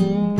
life.